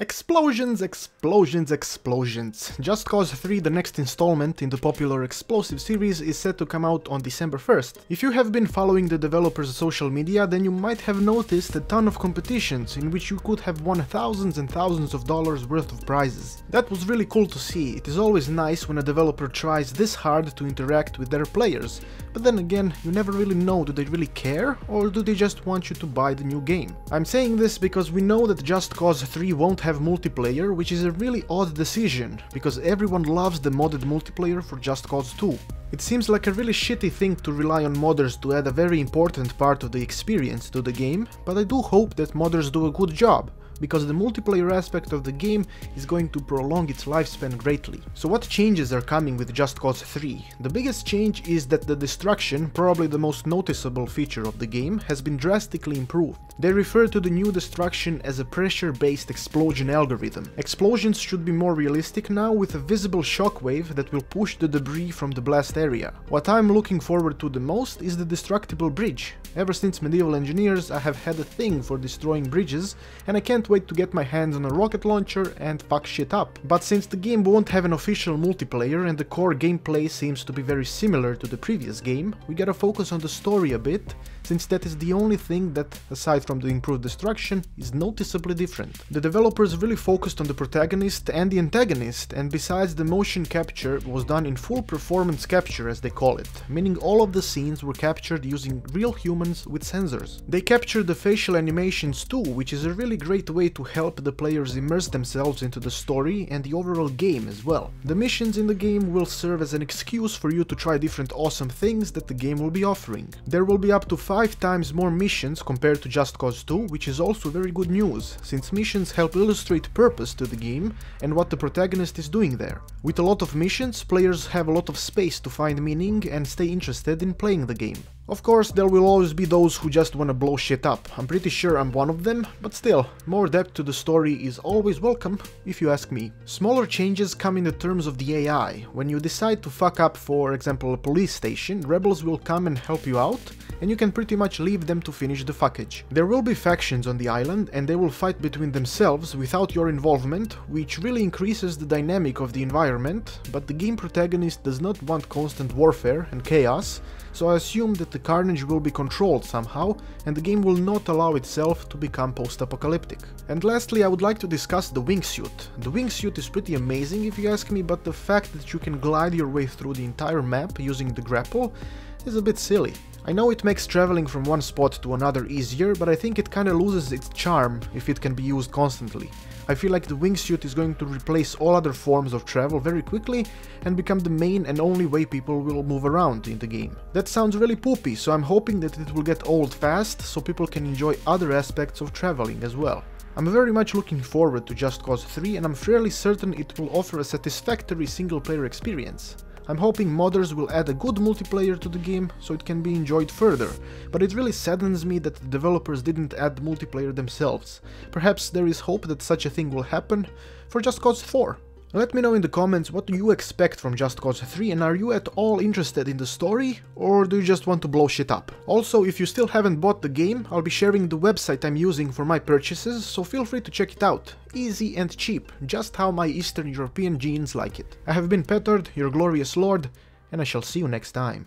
Explosions, explosions, explosions. Just Cause 3, the next installment in the popular Explosive series, is set to come out on December 1st. If you have been following the developer's social media, then you might have noticed a ton of competitions in which you could have won thousands and thousands of dollars worth of prizes. That was really cool to see, it is always nice when a developer tries this hard to interact with their players, but then again, you never really know do they really care, or do they just want you to buy the new game. I'm saying this because we know that Just Cause 3 won't have have multiplayer, which is a really odd decision, because everyone loves the modded multiplayer for Just Cause 2. It seems like a really shitty thing to rely on modders to add a very important part of the experience to the game, but I do hope that modders do a good job, because the multiplayer aspect of the game is going to prolong its lifespan greatly. So what changes are coming with Just Cause 3? The biggest change is that the destruction, probably the most noticeable feature of the game, has been drastically improved. They refer to the new destruction as a pressure-based explosion algorithm. Explosions should be more realistic now with a visible shockwave that will push the debris from the blast area. What I'm looking forward to the most is the destructible bridge. Ever since Medieval Engineers I have had a thing for destroying bridges and I can't wait to get my hands on a rocket launcher and fuck shit up. But since the game won't have an official multiplayer and the core gameplay seems to be very similar to the previous game, we gotta focus on the story a bit, since that is the only thing that, aside from the improved destruction, is noticeably different. The developers really focused on the protagonist and the antagonist, and besides the motion capture was done in full performance capture as they call it, meaning all of the scenes were captured using real humans with sensors. They captured the facial animations too, which is a really great way way to help the players immerse themselves into the story and the overall game as well. The missions in the game will serve as an excuse for you to try different awesome things that the game will be offering. There will be up to 5 times more missions compared to Just Cause 2, which is also very good news, since missions help illustrate purpose to the game and what the protagonist is doing there. With a lot of missions, players have a lot of space to find meaning and stay interested in playing the game. Of course, there will always be those who just wanna blow shit up. I'm pretty sure I'm one of them, but still, more depth to the story is always welcome, if you ask me. Smaller changes come in the terms of the AI. When you decide to fuck up, for example, a police station, rebels will come and help you out, and you can pretty much leave them to finish the fuckage. There will be factions on the island, and they will fight between themselves without your involvement, which really increases the dynamic of the environment, but the game protagonist does not want constant warfare and chaos, so I assume that the carnage will be controlled somehow, and the game will not allow itself to become post-apocalyptic. And lastly, I would like to discuss the wingsuit. The wingsuit is pretty amazing if you ask me, but the fact that you can glide your way through the entire map using the grapple is a bit silly. I know it makes traveling from one spot to another easier, but I think it kinda loses its charm if it can be used constantly. I feel like the wingsuit is going to replace all other forms of travel very quickly and become the main and only way people will move around in the game. That sounds really poopy, so I'm hoping that it will get old fast so people can enjoy other aspects of traveling as well. I'm very much looking forward to Just Cause 3 and I'm fairly certain it will offer a satisfactory single player experience. I'm hoping modders will add a good multiplayer to the game so it can be enjoyed further, but it really saddens me that the developers didn't add multiplayer themselves. Perhaps there is hope that such a thing will happen for Just Cause 4. Let me know in the comments what do you expect from Just Cause 3 and are you at all interested in the story or do you just want to blow shit up? Also, if you still haven't bought the game, I'll be sharing the website I'm using for my purchases, so feel free to check it out. Easy and cheap, just how my Eastern European genes like it. I have been Petard, your glorious lord, and I shall see you next time.